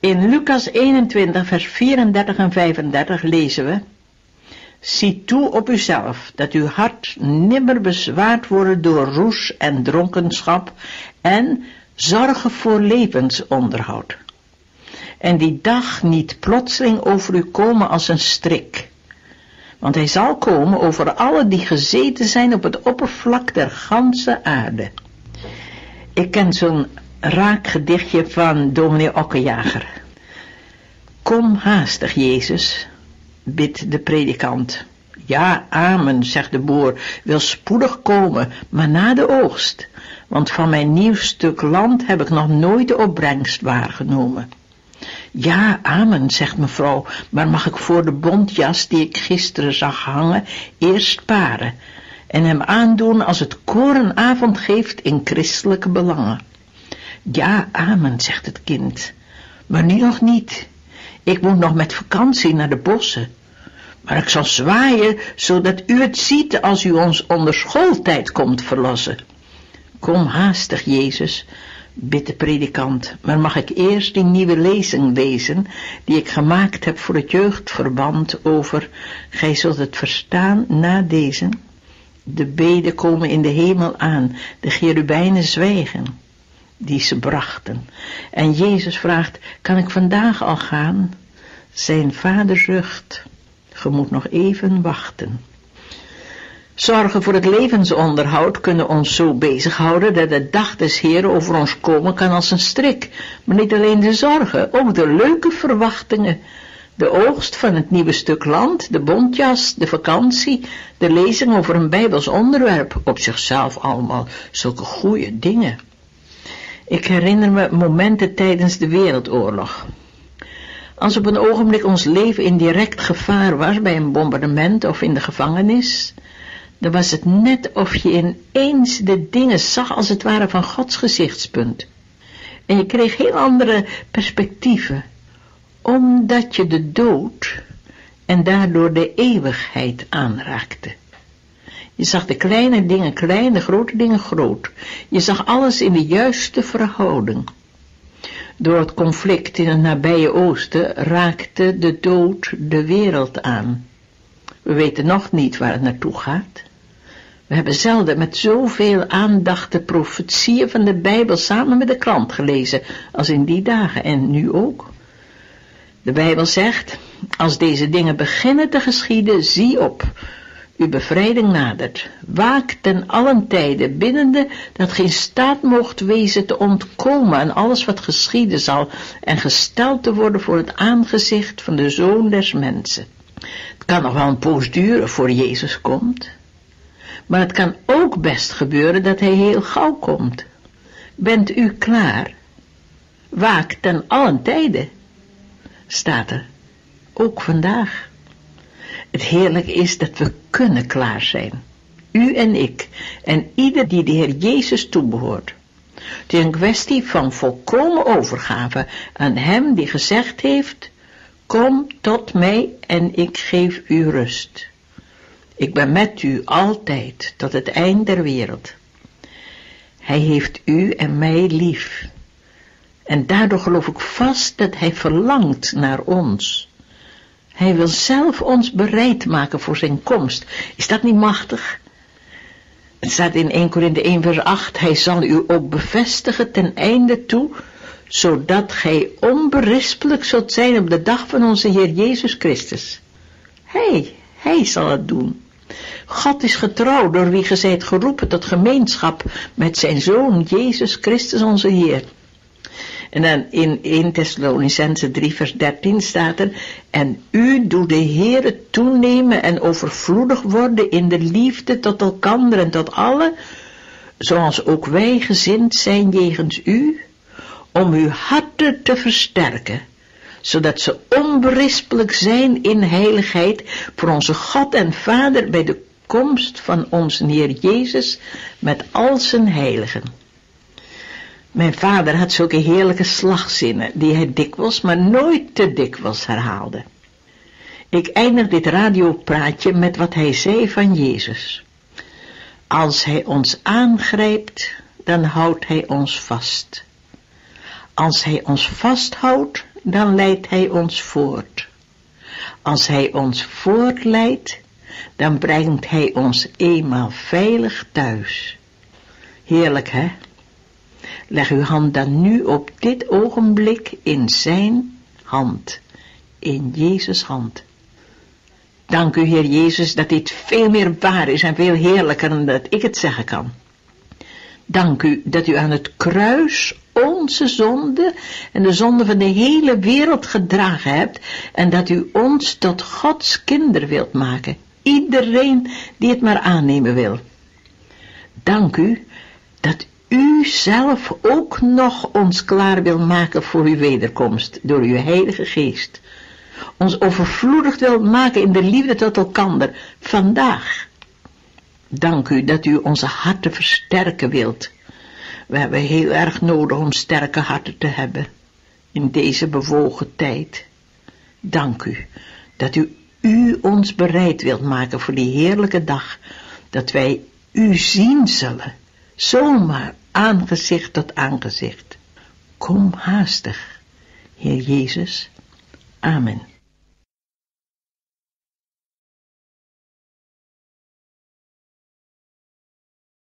In Lucas 21, vers 34 en 35 lezen we, Zie toe op uzelf, dat uw hart nimmer bezwaard wordt door roes en dronkenschap en zorgen voor levensonderhoud. En die dag niet plotseling over u komen als een strik. Want hij zal komen over alle die gezeten zijn op het oppervlak der ganse aarde. Ik ken zo'n raak gedichtje van dominee Okkenjager. Kom haastig, Jezus, bidt de predikant. Ja, amen, zegt de boer, wil spoedig komen, maar na de oogst, want van mijn nieuw stuk land heb ik nog nooit de opbrengst waargenomen. Ja, amen, zegt mevrouw, maar mag ik voor de bontjas die ik gisteren zag hangen eerst paren en hem aandoen als het korenavond geeft in christelijke belangen? Ja, amen, zegt het kind, maar nu nog niet. Ik moet nog met vakantie naar de bossen. Maar ik zal zwaaien, zodat u het ziet als u ons onder schooltijd komt verlossen. Kom haastig, Jezus, bidt de predikant, maar mag ik eerst die nieuwe lezing lezen, die ik gemaakt heb voor het jeugdverband over, gij zult het verstaan na deze. De beden komen in de hemel aan, de cherubijnen zwijgen, die ze brachten. En Jezus vraagt, kan ik vandaag al gaan? Zijn vader zucht, ge moet nog even wachten. Zorgen voor het levensonderhoud kunnen ons zo bezighouden dat de dag des Heeren over ons komen kan als een strik. Maar niet alleen de zorgen, ook de leuke verwachtingen. De oogst van het nieuwe stuk land, de bontjas, de vakantie, de lezing over een bijbels onderwerp, op zichzelf allemaal zulke goede dingen. Ik herinner me momenten tijdens de Wereldoorlog. Als op een ogenblik ons leven in direct gevaar was bij een bombardement of in de gevangenis, dan was het net of je ineens de dingen zag als het ware van Gods gezichtspunt. En je kreeg heel andere perspectieven, omdat je de dood en daardoor de eeuwigheid aanraakte. Je zag de kleine dingen klein, de grote dingen groot. Je zag alles in de juiste verhouding. Door het conflict in het nabije oosten raakte de dood de wereld aan. We weten nog niet waar het naartoe gaat. We hebben zelden met zoveel aandacht de profetieën van de Bijbel samen met de krant gelezen als in die dagen en nu ook. De Bijbel zegt, als deze dingen beginnen te geschieden, zie op, uw bevrijding nadert. Waak ten allen tijde binnende dat geen staat mocht wezen te ontkomen aan alles wat geschieden zal en gesteld te worden voor het aangezicht van de Zoon des Mensen. Het kan nog wel een poos duren voor Jezus komt, maar het kan ook best gebeuren dat hij heel gauw komt. Bent u klaar? Waak ten allen tijde, staat er, ook vandaag. Het heerlijke is dat we kunnen klaar zijn. U en ik en ieder die de Heer Jezus toebehoort. Het is een kwestie van volkomen overgave aan Hem die gezegd heeft, kom tot mij en ik geef u rust. Ik ben met u altijd tot het eind der wereld. Hij heeft u en mij lief. En daardoor geloof ik vast dat hij verlangt naar ons. Hij wil zelf ons bereid maken voor zijn komst. Is dat niet machtig? Het staat in 1 Korinthe 1 vers 8, hij zal u ook bevestigen ten einde toe, zodat gij onberispelijk zult zijn op de dag van onze Heer Jezus Christus. Hij, hij zal het doen. God is getrouw door wie ge geroepen tot gemeenschap met zijn Zoon Jezus Christus onze Heer. En dan in 1 Thessalonicense 3 vers 13 staat er, en u doet de Heere toenemen en overvloedig worden in de liefde tot elkander en tot allen, zoals ook wij gezind zijn jegens u, om uw harten te versterken, zodat ze onberispelijk zijn in heiligheid voor onze God en Vader bij de komst van onze Heer Jezus met al zijn heiligen. Mijn vader had zulke heerlijke slagzinnen, die hij dikwijls, maar nooit te dikwijls herhaalde. Ik eindig dit radiopraatje met wat hij zei van Jezus. Als hij ons aangrijpt, dan houdt hij ons vast. Als hij ons vasthoudt, dan leidt hij ons voort. Als hij ons voortleidt, dan brengt hij ons eenmaal veilig thuis. Heerlijk, hè? Leg uw hand dan nu op dit ogenblik in zijn hand, in Jezus' hand. Dank u, Heer Jezus, dat dit veel meer waar is en veel heerlijker dan dat ik het zeggen kan. Dank u dat u aan het kruis onze zonde en de zonde van de hele wereld gedragen hebt en dat u ons tot Gods kinder wilt maken. Iedereen die het maar aannemen wil. Dank u dat u zelf ook nog ons klaar wil maken voor uw wederkomst door uw heilige geest. Ons overvloedig wil maken in de liefde tot elkander vandaag. Dank u dat u onze harten versterken wilt. We hebben heel erg nodig om sterke harten te hebben in deze bewogen tijd. Dank u dat u, u ons bereid wilt maken voor die heerlijke dag, dat wij u zien zullen, zomaar aangezicht tot aangezicht. Kom haastig, Heer Jezus. Amen.